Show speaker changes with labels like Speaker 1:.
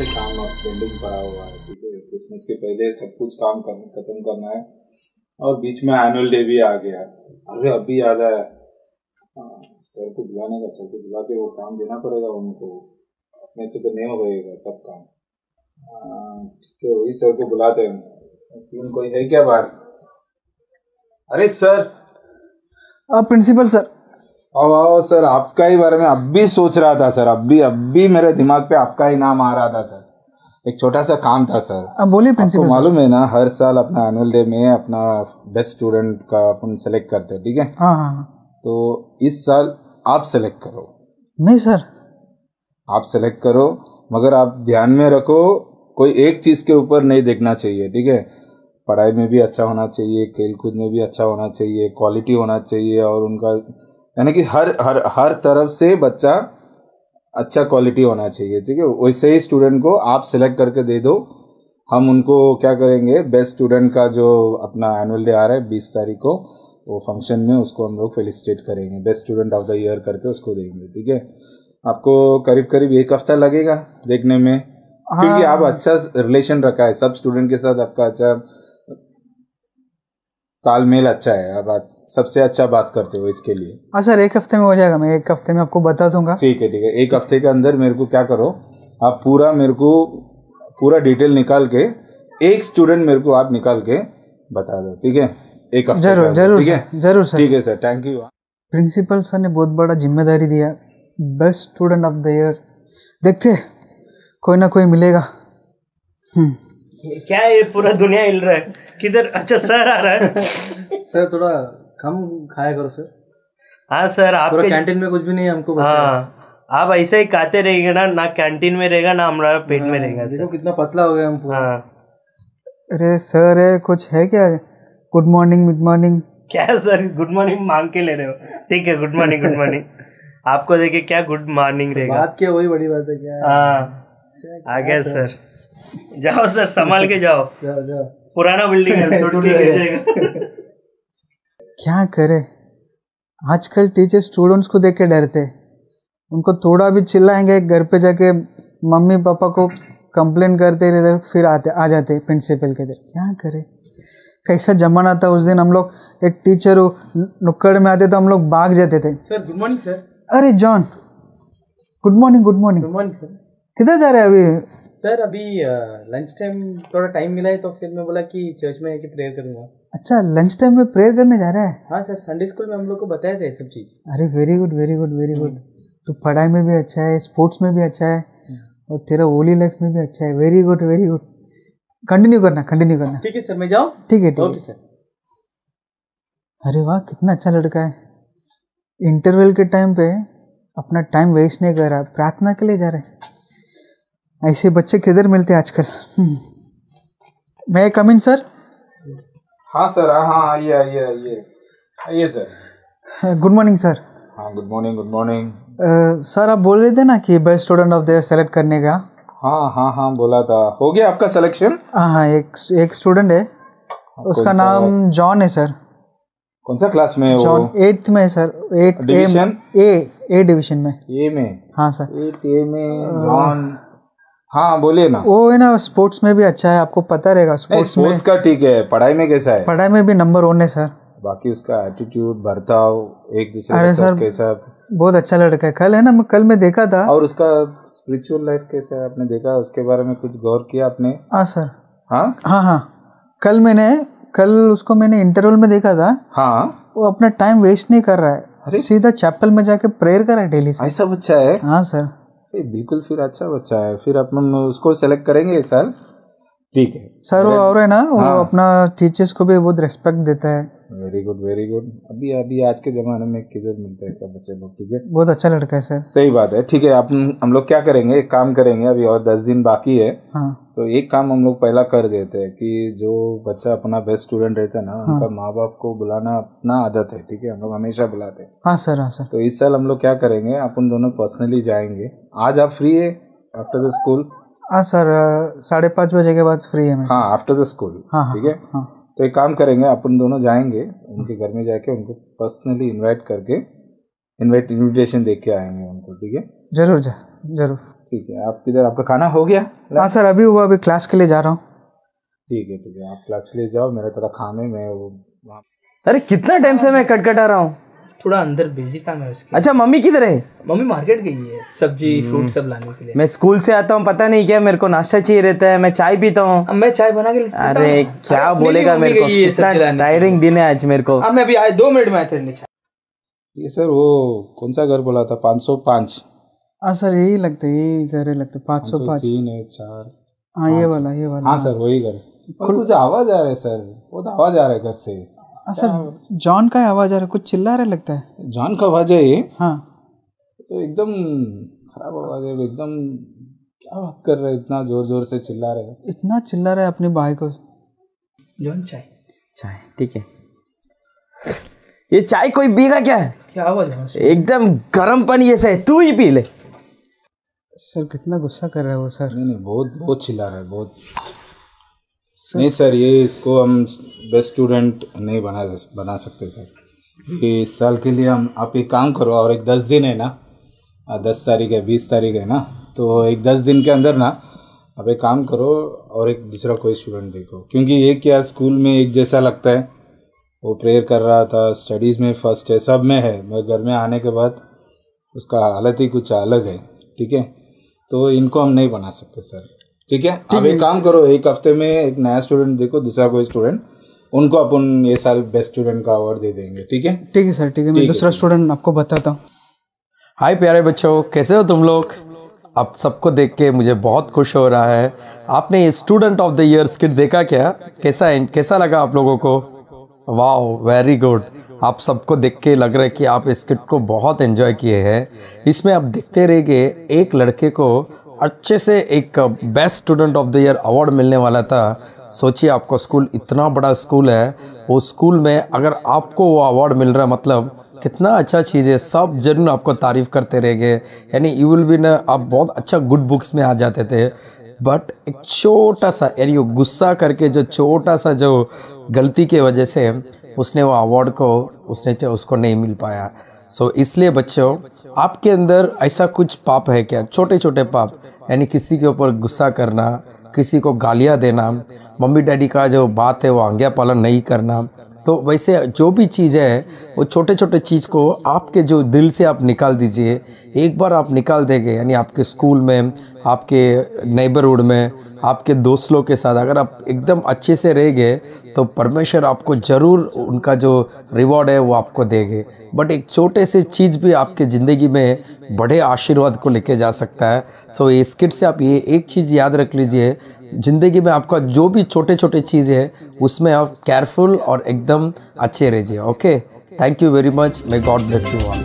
Speaker 1: से काम अब पेंडिंग पड़ा हुआ है ठीक है? क्रिसमस के पहले सब कुछ काम कर, खत्म करना है। और बीच में एनुअल डे भी आ गया। अरे अभी याद आया। हाँ, सर को बुलाने का सर को बुला के वो काम देना पड़ेगा उनको। अपने से तो नहीं हो पाएगा सब काम। हाँ, ठीक है वही सर को बुलाते हैं। क्यों कोई है क्या बाहर? अरे सर!
Speaker 2: अब प्रिंसिपल सर।
Speaker 1: आओ सर आपका ही बारे में अब भी सोच रहा था सर। अब भी अब भी मेरे दिमाग पे आपका ही नाम आ रहा था सर। एक छोटा सा काम था सर।
Speaker 2: अब बोलिए प्रिंसिपल
Speaker 1: मालूम है ना हर साल अपना एनुअल डे में अपना बेस्ट स्टूडेंट का अपन सेलेक्ट करते हैं ठीक है?
Speaker 2: हाँ हाँ हाँ।
Speaker 1: तो इस साल आप सेलेक्ट करो।
Speaker 2: नहीं सर।
Speaker 1: आप सेलेक्ट करो मगर आप ध्यान में रखो कोई एक चीज़ के ऊपर नहीं देखना चाहिए ठीक है? पढ़ाई में भी अच्छा होना चाहिए खेल कूद में भी अच्छा होना चाहिए क्वालिटी होना चाहिए और उनका यानी कि हर हर हर तरफ़ से बच्चा अच्छा क्वालिटी होना चाहिए ठीक है? वैसे ही स्टूडेंट को आप सेलेक्ट करके दे दो। हम उनको क्या करेंगे? बेस्ट स्टूडेंट का जो अपना एनुअल डे आ रहा है बीस तारीख को वो फ़ंक्शन में उसको हम लोग फेलिसिटेट करेंगे। Best student of the year करके उसको देंगे ठीक है? आपको करीब करीब एक हफ़्ता लगेगा देखने में। हाँ। क्योंकि आप अच्छा रिलेशन रखा है। सब स्टूडेंट के साथ आपका अच्छा तालमेल अच्छा है बात सबसे अच्छा बात करते हो इसके लिए।
Speaker 2: हाँ सर एक हफ़्ते में हो जाएगा मैं एक हफ़्ते में आपको बता दूँगा।
Speaker 1: ठीक है ठीक है। एक हफ़्ते के अंदर मेरे को क्या करो आप पूरा मेरे को पूरा डिटेल निकाल के एक स्टूडेंट मेरे को आप निकाल के बता दो ठीक है? एक हफ़्ते
Speaker 2: ज़रूर ज़रूर
Speaker 1: ठीक है?
Speaker 2: ज़रूर सर।
Speaker 1: ठीक है sir thank you
Speaker 2: principal sir ने बहुत बड़ा ज़िम्मेदारी दिया best student of the year देखते कोई ना कोई मिलेगा। हम्म।
Speaker 3: क्या ये पूरा दुनिया हिल रहा है? किधर? अच्छा सर आ रहा है।
Speaker 4: सर थोड़ा कम खाया करो सर।
Speaker 3: हाँ सर आपके
Speaker 4: कैंटीन में कुछ भी नहीं है हमको हाँ।
Speaker 3: आप ऐसे ही खाते रहेंगे ना ना कैंटीन में रहेगा ना हमारा पेट में रहेगा
Speaker 4: देखो कितना पतला हो गया हम पूरा।
Speaker 3: हाँ।
Speaker 2: अरे सर है कुछ है क्या? गुड मॉर्निंग गुड मॉर्निंग
Speaker 3: क्या सर? गुड मॉर्निंग मांग के ले रहे हो? ठीक है गुड मॉर्निंग गुड मॉर्निंग आपको देखे क्या गुड मॉर्निंग रहेगा।
Speaker 4: बात क्या वही बड़ी बात है क्या? हाँ।
Speaker 3: आ गया सर। जाओ सर संभाल के जाओ।
Speaker 4: जाओ जाओ।
Speaker 3: पुराना बिल्डिंग है
Speaker 2: क्या करे? आजकल टीचर स्टूडेंट्स को देख के डरते। उनको थोड़ा भी चिल्लाएँगे घर पे जाके मम्मी पापा को कंप्लेन करते इधर फिर आते आ जाते प्रिंसिपल के इधर। क्या करे? कैसा जमाना था उस दिन हम लोग एक टीचर नुक्कड़ में आते तो हम लोग भाग जाते थे।
Speaker 4: सर गुड मॉर्निंग सर
Speaker 2: अरे John good morning good morning
Speaker 4: good morning sir
Speaker 2: किधर जा रहे हैं अभी?
Speaker 4: सर अभी लंच टाइम थोड़ा टाइम मिला है तो फिर मैं बोला कि चर्च में आके प्रेयर करूँगा।
Speaker 2: अच्छा लंच टाइम में प्रेयर करने जा रहा है?
Speaker 4: हाँ सर संडे स्कूल में हम लोग को बताया था ये सब चीज़।
Speaker 2: अरे very good very good very good तू पढ़ाई में भी अच्छा है स्पोर्ट्स में भी अच्छा है और तेरा ओली लाइफ में भी अच्छा है. Very good very good continue करना कंटिन्यू करना.
Speaker 4: ठीक है सर मैं जाऊँ?
Speaker 2: ठीक है ठीक
Speaker 4: ओके
Speaker 2: है.
Speaker 4: सर
Speaker 2: अरे वाह कितना अच्छा लड़का है. इंटरवल के टाइम पे अपना टाइम वेस्ट नहीं कर रहा प्रार्थना के लिए जा रहा है. ऐसे बच्चे किधर मिलते हैं आजकल। मैं कम इन सर
Speaker 1: हाँ सर हाँ हाँ आइए आइए आइए। आइए सर
Speaker 2: गुड मॉर्निंग सर
Speaker 1: हाँ good morning good morning
Speaker 2: sir आप बोल रहे थे ना कि best student of the year select करने का?
Speaker 1: हाँ हाँ हाँ बोला था। हो गया आपका सिलेक्शन
Speaker 2: हाँ हाँ एक एक स्टूडेंट है। उसका नाम जॉन है सर
Speaker 1: कौन सा क्लास में है
Speaker 2: जॉन एट्थ में है sir eight? A A division में।
Speaker 1: ए में?
Speaker 2: हाँ सर
Speaker 1: एट ए में जॉन हाँ बोलिए ना।
Speaker 2: वो है ना स्पोर्ट्स में भी अच्छा है आपको पता रहेगा। स्पोर्ट्स में
Speaker 1: स्पोर्ट्स का ठीक है पढ़ाई में कैसा है?
Speaker 2: पढ़ाई में भी नंबर वन है सर
Speaker 1: बाकी उसका एटीट्यूड बर्ताव एक दूसरे
Speaker 2: अरे
Speaker 1: के साथ
Speaker 2: सर,
Speaker 1: कैसा
Speaker 2: बहुत अच्छा लड़का है। कल है ना मैं कल मैं देखा था।
Speaker 1: और उसका स्पिरिचुअल लाइफ कैसा है आपने देखा? उसके बारे में कुछ गौर किया आपने?
Speaker 2: हाँ सर
Speaker 1: हाँ?
Speaker 2: हाँ हाँ। कल मैंने कल उसको मैंने इंटरवल में देखा था।
Speaker 1: हाँ।
Speaker 2: वो अपना टाइम वेस्ट नहीं कर रहा है। सीधा चैपल में जाके प्रेयर कर रहा है डेली से
Speaker 1: ऐसा बच्चा है?
Speaker 2: हाँ सर
Speaker 1: ए, बिल्कुल फिर अच्छा बच्चा है। फिर अपन उसको सेलेक्ट करेंगे सर साल। ठीक है।
Speaker 2: सर वो और है ना वो हाँ। अपना टीचर्स को भी बहुत रेस्पेक्ट देता है।
Speaker 1: वेरी गुड वेरी गुड अभी अभी आज के जमाने में किधर मिलते हैं सब बच्चे लोग ठीक है?
Speaker 2: बहुत अच्छा लड़का है सर।
Speaker 1: सही बात है ठीक है अपन हम लोग क्या करेंगे एक काम करेंगे अभी और दस दिन बाकी है।
Speaker 2: हाँ।
Speaker 1: तो एक काम हम लोग पहला कर देते हैं कि जो बच्चा अपना बेस्ट स्टूडेंट रहता है ना हाँ। उनका माँ बाप को बुलाना अपना आदत है ठीक है? हम लोग हमेशा बुलाते हैं।
Speaker 2: हाँ सर हाँ सर।
Speaker 1: तो इस साल हम लोग क्या करेंगे अपन दोनों पर्सनली जाएँगे। आज आप फ्री है आफ्टर द स्कूल
Speaker 2: हाँ सर साढ़े पाँच बजे के बाद फ्री है
Speaker 1: हाँ आफ्टर द स्कूल
Speaker 2: हाँ हाँ
Speaker 1: ठीक है?
Speaker 2: हाँ।
Speaker 1: तो एक काम करेंगे अपन दोनों जाएँगे उनके घर में जाके उनको पर्सनली इनवाइट करके इनवाइट इनविटेशन दे के आएँगे उनको ठीक है?
Speaker 2: ज़रूर जा ज़रूर।
Speaker 1: ठीक है आप किधर आपका खाना हो गया?
Speaker 2: हाँ सर अभी हुआ अभी क्लास के लिए जा रहा हूँ।
Speaker 1: ठीक है ठीक है आप क्लास के लिए जाओ मेरा थोड़ा काम है मैं वो
Speaker 3: अरे कितना टाइम से मैं कटकटा रहा हूँ?
Speaker 4: थोड़ा अंदर बिज़ी था मैं उसके
Speaker 3: अच्छा मम्मी किधर है?
Speaker 4: मम्मी मार्केट गई है सब्ज़ी फ्रूट सब लाने के लिए।
Speaker 3: मैं स्कूल से आता हूँ पता नहीं क्या मेरे को नाश्ता चाहिए रहता है मैं चाय पीता हूँ।
Speaker 4: मैं चाय बना के
Speaker 3: अरे क्या
Speaker 4: अरे,
Speaker 3: बोलेगा
Speaker 4: मेरे
Speaker 3: को। टायरिंग दिन है आज मेरे को।
Speaker 4: अब मैं अभी आए दो मिनट में आया तेरे
Speaker 1: ये सर वो कौन सा घर बोला था? पाँच सौ पाँच।
Speaker 2: हाँ सर यही लगता है यही घर है लगता है पाँच सौ पाँच।
Speaker 1: तीन है चार।
Speaker 2: हाँ ये वाला ये वाला।
Speaker 1: हाँ सर वही घर। कुछ आवाज़ आ रहा है सर बहुत आवाज़ आ रहा है घर से।
Speaker 2: हाँ सर जॉन का आवाज़ आ रहा है कुछ चिल्ला रहा लगता है।
Speaker 1: जान का आवाज़ है ये?
Speaker 2: हाँ।
Speaker 1: तो एकदम खराब आवाज़ है एकदम क्या बात कर रहे हैं इतना ज़ोर ज़ोर से चिल्ला रहे हैं।
Speaker 2: इतना चिल्ला रहा है अपने भाई को।
Speaker 4: जॉन चाय।
Speaker 3: चाय ठीक है। ये चाय कोई पीगा क्या?
Speaker 4: है क्या आवाज़ है?
Speaker 3: एकदम गर्म पानी जैसा है तू ही पी ले।
Speaker 2: सर कितना गुस्सा कर रहा है वो सर
Speaker 1: नहीं नहीं बहुत बहुत चिल्ला रहा है बहुत। नहीं, सर, ये इसको हम बेस्ट स्टूडेंट नहीं बना बना सकते, सर। ये इस साल के लिए हम, आप एक काम करो, और एक दस दिन है ना दस तारीख है, बीस तारीख है ना तो एक दस दिन के अंदर ना, आप एक काम करो, और एक दूसरा कोई स्टूडेंट देखो। क्योंकि ये क्या स्कूल में एक जैसा लगता है। वो प्रेयर कर रहा था स्टडीज़ में फ़र्स्ट है, सब में है मैं घर में आने के बाद उसका हालत ही कुछ अलग है, ठीक है? तो इनको हम नहीं बना सकते, सर। ठीक है? अब एक काम करो एक हफ़्ते में एक नया स्टूडेंट देखो दूसरा कोई स्टूडेंट उनको अपन ये साल बेस्ट स्टूडेंट का अवार्ड दे देंगे ठीक है?
Speaker 2: ठीक है सर ठीक है मैं दूसरा स्टूडेंट आपको बताता हूँ।
Speaker 5: हाय प्यारे बच्चों कैसे हो तुम लोग? आप सबको देख के मुझे बहुत खुश हो रहा है। आपने ये student of the year skit देखा क्या? कैसा कैसा लगा आप लोगों को? वाह वेरी गुड आप सबको देख के लग रहा है कि आप इस स्किट को बहुत एंजॉय किए हैं। इसमें आप देखते रहिए एक लड़के को अच्छे से एक best student of the year award मिलने वाला था। सोचिए आपका स्कूल इतना बड़ा स्कूल है। वो स्कूल में अगर आपको वो अवार्ड मिल रहा है मतलब कितना अच्छा चीज़ है। सब ज़रूर आपको तारीफ़ करते रहेंगे। यानी यू विल बी न, आप बहुत अच्छा गुड बुक्स में आ जाते थे। बट एक छोटा सा, यानी वो गुस्सा करके जो छोटा सा जो गलती के वजह से उसने वो अवार्ड को, उसने, उसको नहीं मिल पाया। सो so, इसलिए बच्चों आपके अंदर ऐसा कुछ पाप है क्या? छोटे छोटे पाप यानी किसी के ऊपर गुस्सा करना किसी को गालियाँ देना मम्मी डैडी का जो बात है वो आज्ञा पालन नहीं करना तो वैसे जो भी चीज़ है वो छोटे छोटे चीज़ को आपके जो दिल से आप निकाल दीजिए एक बार आप निकाल देंगे यानी आपके स्कूल में आपके नेबरहुड में आपके दोस्त लोग के साथ अगर आप एकदम अच्छे से रहेंगे तो परमेश्वर आपको ज़रूर उनका जो रिवॉर्ड है वो आपको देंगे। बट एक छोटे से चीज़ भी आपके ज़िंदगी में बड़े आशीर्वाद को लेके जा सकता है। सो इस किट से आप ये एक चीज़ याद रख लीजिए, ज़िंदगी में आपका जो भी छोटे छोटे चीज़ है, उसमें आप केयरफुल और एकदम अच्छे रहिए okay thank you very much may God bless you all